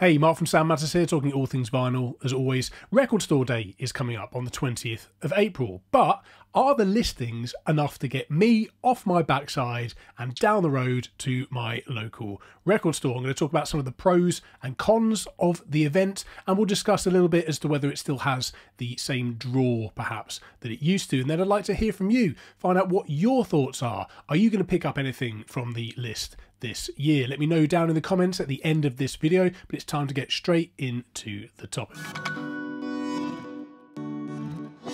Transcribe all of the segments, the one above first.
Hey, Mark from Sound Matters here, talking all things vinyl. As always, Record Store Day is coming up on the 20th of April. But are the listings enough to get me off my backside and down the road to my local record store? I'm going to talk about some of the pros and cons of the event, and we'll discuss a little bit as to whether it still has the same draw, perhaps, that it used to. And then I'd like to hear from you, find out what your thoughts are. Are you going to pick up anything from the list this year? Let me know down in the comments at the end of this video, but it's time to get straight into the topic.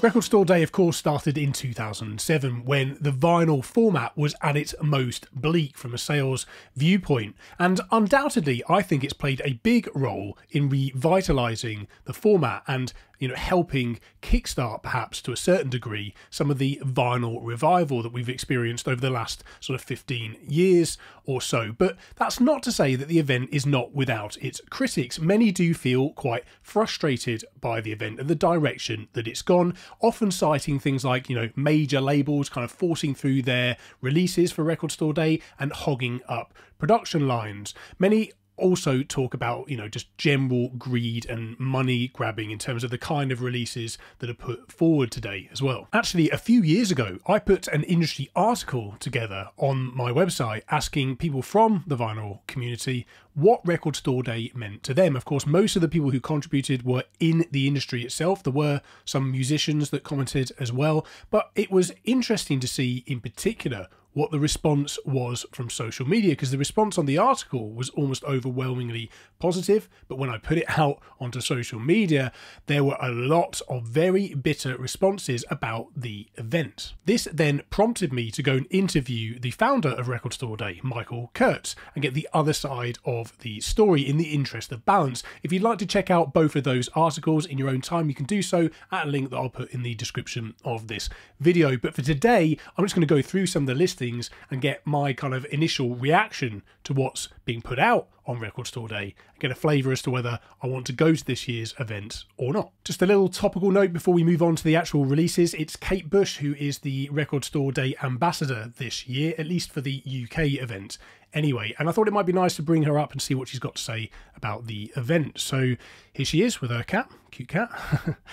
Record Store Day, of course, started in 2007 when the vinyl format was at its most bleak from a sales viewpoint. And undoubtedly, I think it's played a big role in revitalising the format and you know, helping kickstart perhaps to a certain degree some of the vinyl revival that we've experienced over the last sort of 15 years or so. But that's not to say that the event is not without its critics. Many do feel quite frustrated by the event and the direction that it's gone, often citing things like, you know, major labels kind of forcing through their releases for Record Store Day and hogging up production lines. Many also talk about you know just general greed and money grabbing in terms of the kind of releases that are put forward today as well. Actually a few years ago i put an industry article together on my website asking people from the vinyl community what record store day meant to them. Of course most of the people who contributed were in the industry itself. There were some musicians that commented as well but it was interesting to see in particular what the response was from social media because the response on the article was almost overwhelmingly positive. But when I put it out onto social media, there were a lot of very bitter responses about the event. This then prompted me to go and interview the founder of Record Store Day, Michael Kurtz, and get the other side of the story in the interest of balance. If you'd like to check out both of those articles in your own time, you can do so at a link that I'll put in the description of this video. But for today, I'm just going to go through some of the listings and get my kind of initial reaction to what's being put out on Record Store Day and get a flavour as to whether I want to go to this year's event or not. Just a little topical note before we move on to the actual releases. It's Kate Bush who is the Record Store Day ambassador this year, at least for the UK event anyway. And I thought it might be nice to bring her up and see what she's got to say about the event. So here she is with her cat, cute cat.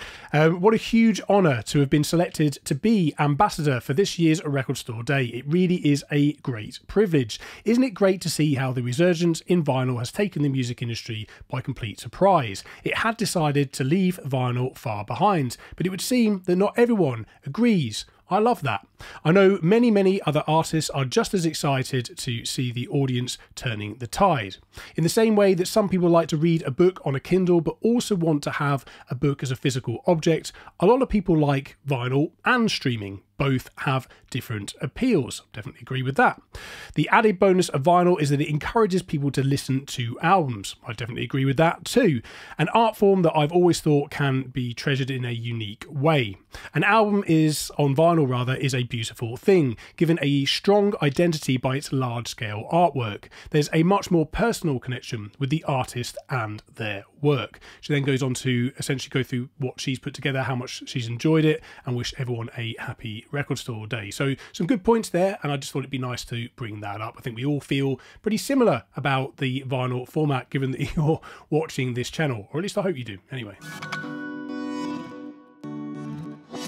um, what a huge honour to have been selected to be ambassador for this year's Record Store Day. It really is a great privilege. Isn't it great to see how the resurgence in vinyl has taken the music industry by complete surprise? It had decided to leave vinyl far behind, but it would seem that not everyone agrees I love that. I know many, many other artists are just as excited to see the audience turning the tide. In the same way that some people like to read a book on a Kindle but also want to have a book as a physical object, a lot of people like vinyl and streaming both have different appeals. Definitely agree with that. The added bonus of vinyl is that it encourages people to listen to albums. I definitely agree with that too. An art form that I've always thought can be treasured in a unique way. An album is, on vinyl rather, is a beautiful thing, given a strong identity by its large scale artwork. There's a much more personal connection with the artist and their work. She then goes on to essentially go through what she's put together, how much she's enjoyed it, and wish everyone a happy record store day. So some good points there, and I just thought it'd be nice to bring that up. I think we all feel pretty similar about the vinyl format, given that you're watching this channel, or at least I hope you do. Anyway.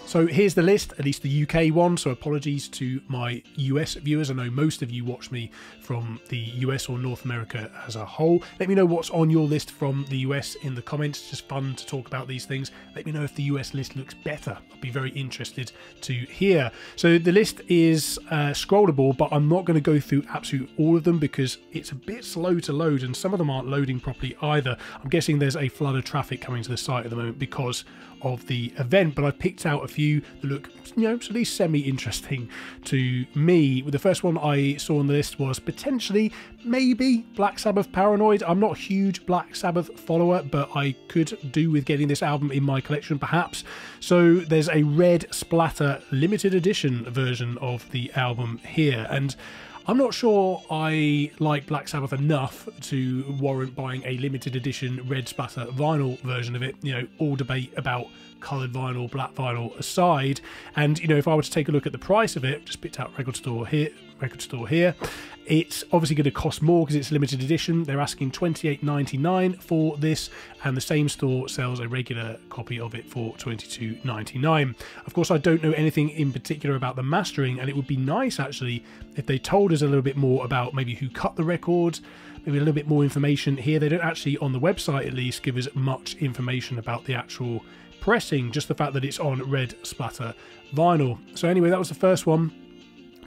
So here's the list, at least the UK one. So apologies to my US viewers. I know most of you watch me from the US or North America as a whole. Let me know what's on your list from the US in the comments. It's just fun to talk about these things. Let me know if the US list looks better. I'd be very interested to hear. So the list is uh, scrollable, but I'm not going to go through absolutely all of them because it's a bit slow to load and some of them aren't loading properly either. I'm guessing there's a flood of traffic coming to the site at the moment because of the event, but I picked out a few that look, you know, at least semi interesting to me. The first one I saw on the list was potentially, maybe Black Sabbath Paranoid. I'm not a huge Black Sabbath follower, but I could do with getting this album in my collection perhaps. So there's a red splatter limited edition version of the album here, and I'm not sure I like Black Sabbath enough to warrant buying a limited edition red splatter vinyl version of it. You know, all debate about coloured vinyl, black vinyl aside. And, you know, if I were to take a look at the price of it, just picked out record store here, record store here. It's obviously going to cost more because it's limited edition. They're asking $28.99 for this, and the same store sells a regular copy of it for $22.99. Of course, I don't know anything in particular about the mastering, and it would be nice actually if they told us a little bit more about maybe who cut the records, maybe a little bit more information here. They don't actually, on the website at least, give us much information about the actual pressing, just the fact that it's on red splatter vinyl. So anyway, that was the first one.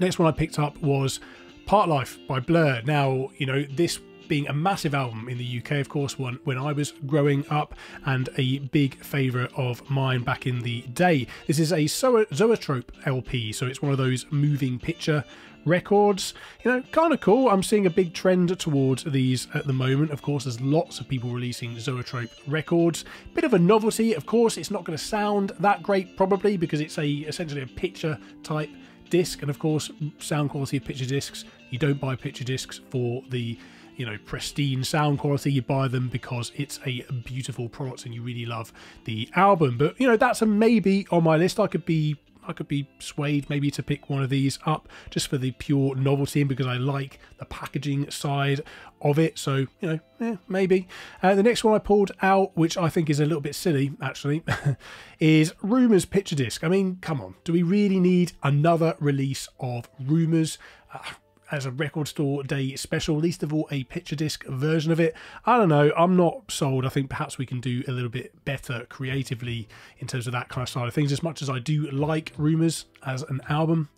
Next one I picked up was Parklife by Blur. Now, you know, this being a massive album in the UK, of course, one when I was growing up, and a big favourite of mine back in the day. This is a Zoetrope LP, so it's one of those moving picture records. You know, kind of cool. I'm seeing a big trend towards these at the moment. Of course, there's lots of people releasing Zoetrope records. Bit of a novelty, of course. It's not going to sound that great, probably, because it's a essentially a picture type disc, and of course, sound quality of picture discs. You don't buy picture discs for the you know pristine sound quality. You buy them because it's a beautiful product and you really love the album. But you know that's a maybe on my list. I could be I could be swayed maybe to pick one of these up just for the pure novelty and because I like the packaging side of it. So, you know, eh, maybe. Uh, the next one I pulled out, which I think is a little bit silly actually, is Rumours Picture Disc. I mean, come on, do we really need another release of Rumours? Uh, as a record store day special, least of all a picture disc version of it. I don't know, I'm not sold. I think perhaps we can do a little bit better creatively in terms of that kind of side of things, as much as I do like Rumours as an album.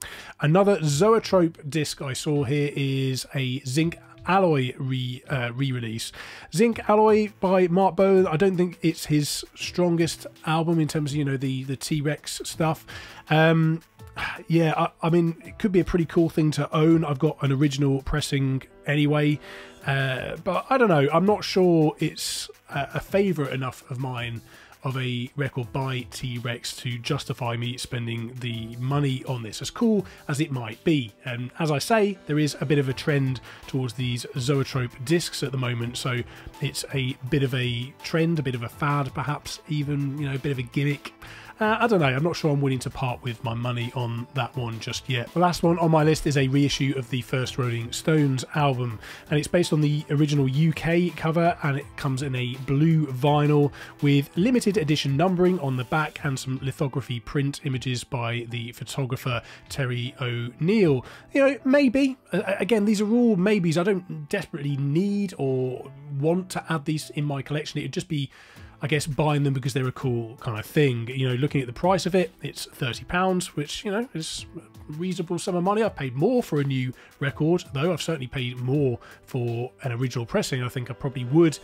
Another Zoetrope disc I saw here is a Zinc Alloy re uh, re-release. Zinc Alloy by Marc Bolan. I don't think it's his strongest album in terms of you know the the T Rex stuff. Um, yeah, I, I, mean, it could be a pretty cool thing to own. I've got an original pressing anyway, uh, but I don't know. I'm not sure it's a, a favourite enough of mine of a record by T Rex to justify me spending the money on this, as cool as it might be. And as I say, there is a bit of a trend towards these Zoetrope discs at the moment, so it's a bit of a trend, a bit of a fad, perhaps even, you know, a bit of a gimmick. Uh, I don't know, I'm not sure I'm willing to part with my money on that one just yet. The last one on my list is a reissue of the first Rolling Stones album, and it's based on the original UK cover, and it comes in a blue vinyl with limited edition numbering on the back and some lithography print images by the photographer Terry O'Neill. You know, maybe, again, these are all maybes. I don't desperately need or want to add these in my collection. It would just be I guess buying them because they're a cool kind of thing. You know, looking at the price of it, it's thirty pounds, which you know is a reasonable sum of money. I've paid more for a new record, though. I've certainly paid more for an original pressing. I think I probably would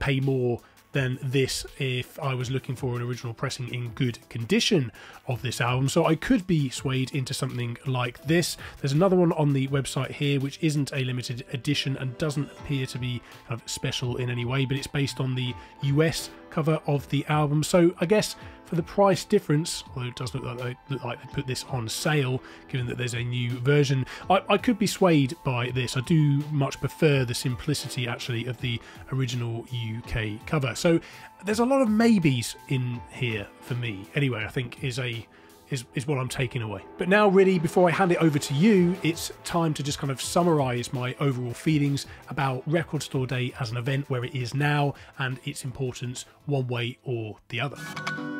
pay more than this if I was looking for an original pressing in good condition of this album. So I could be swayed into something like this. There's another one on the website here which isn't a limited edition and doesn't appear to be kind of special in any way, but it's based on the US cover of the album. So I guess for the price difference, although it does look like they, look like they put this on sale, given that there's a new version, I, I could be swayed by this. I do much prefer the simplicity, actually, of the original UK cover. So there's a lot of maybes in here for me. Anyway, I think is a is, is what I'm taking away. But now, really, before I hand it over to you, it's time to just kind of summarize my overall feelings about Record Store Day as an event where it is now and its importance one way or the other.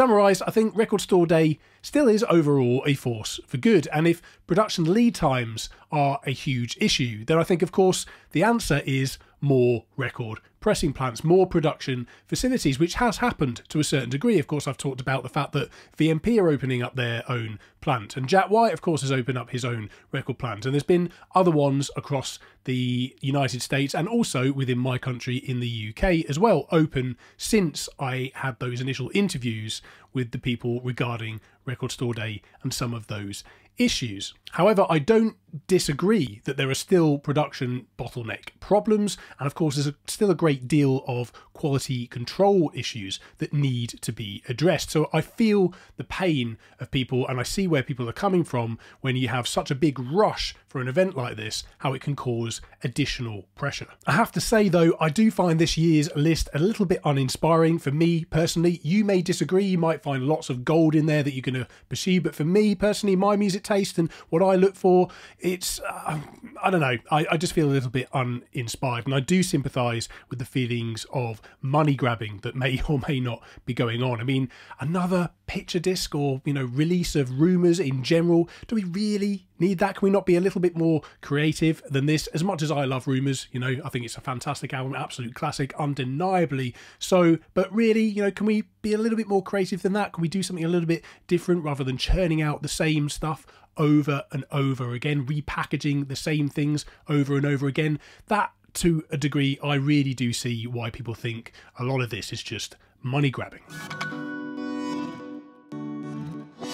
To summarise, I think Record Store Day still is overall a force for good, and if production lead times are a huge issue, then I think, of course, the answer is more record pressing plants, more production facilities, which has happened to a certain degree. Of course, I've talked about the fact that VMP are opening up their own plant, and Jack White, of course, has opened up his own record plant, and there's been other ones across the United States and also within my country in the UK as well, open since I had those initial interviews with the people regarding Record Store Day and some of those issues. However, I don't disagree that there are still production bottleneck problems, and of course, there's a, still a great deal of quality control issues that need to be addressed. So I feel the pain of people, and I see where people are coming from when you have such a big rush for an event like this, how it can cause additional pressure. I have to say, though, I do find this year's list a little bit uninspiring for me personally. You may disagree, you might find lots of gold in there that you're going to pursue, but for me personally, my music taste and what I look for it's uh, I don't know. I, I just feel a little bit uninspired, and I do sympathise with the feelings of money grabbing that may or may not be going on. I mean, another picture disc or you know release of rumours in general. Do we really need that? Can we not be a little bit more creative than this? As much as I love rumours, you know, I think it's a fantastic album, absolute classic, undeniably so. But really, you know, can we be a little bit more creative than that? Can we do something a little bit different rather than churning out the same stuff over and over again, repackaging the same things over and over again. That, to a degree, I really do see why people think a lot of this is just money grabbing.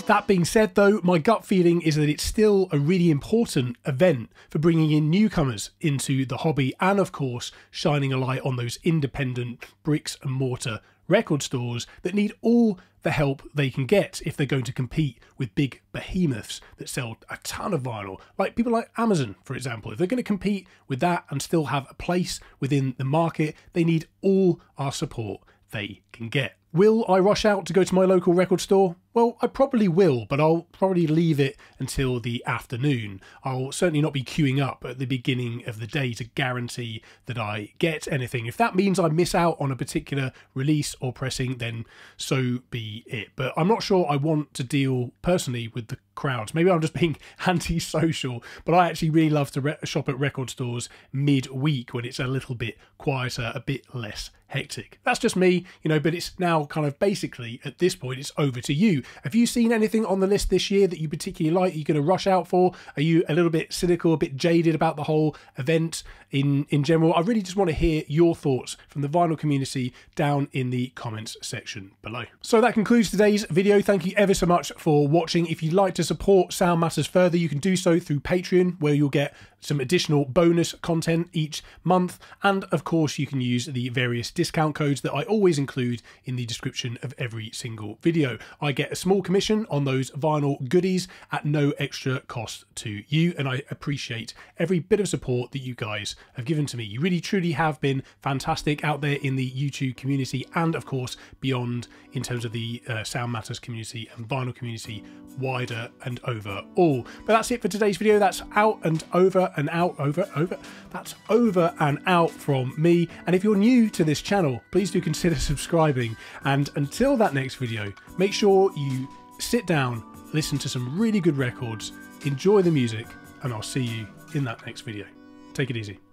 That being said, though, my gut feeling is that it's still a really important event for bringing in newcomers into the hobby and, of course, shining a light on those independent bricks and mortar record stores that need all the help they can get if they're going to compete with big behemoths that sell a ton of vinyl, like people like Amazon, for example. If they're going to compete with that and still have a place within the market, they need all our support they can get. Will I rush out to go to my local record store? Well, I probably will, but I'll probably leave it until the afternoon. I'll certainly not be queuing up at the beginning of the day to guarantee that I get anything. If that means I miss out on a particular release or pressing, then so be it. But I'm not sure I want to deal personally with the crowds. Maybe I'm just being antisocial, but I actually really love to shop at record stores mid-week when it's a little bit quieter, a bit less hectic. That's just me, you know, but it's now kind of basically at this point it's over to you. Have you seen anything on the list this year that you particularly like? You're going to rush out for? Are you a little bit cynical, a bit jaded about the whole event in in general? I really just want to hear your thoughts from the vinyl community down in the comments section below. So that concludes today's video. Thank you ever so much for watching. If you'd like to support Sound Matters further, you can do so through Patreon, where you'll get some additional bonus content each month. And of course, you can use the various discount codes that I always include in the description of every single video. I get a small commission on those vinyl goodies at no extra cost to you, and I appreciate every bit of support that you guys have given to me. You really truly have been fantastic out there in the YouTube community and, of course, beyond in terms of the uh, Sound Matters community and vinyl community wider and over all. But that's it for today's video. That's out and over and out, over, over. That's over and out from me. And if you're new to this channel, please do consider subscribing. And until that next video, make sure you sit down, listen to some really good records, enjoy the music, and I'll see you in that next video. Take it easy.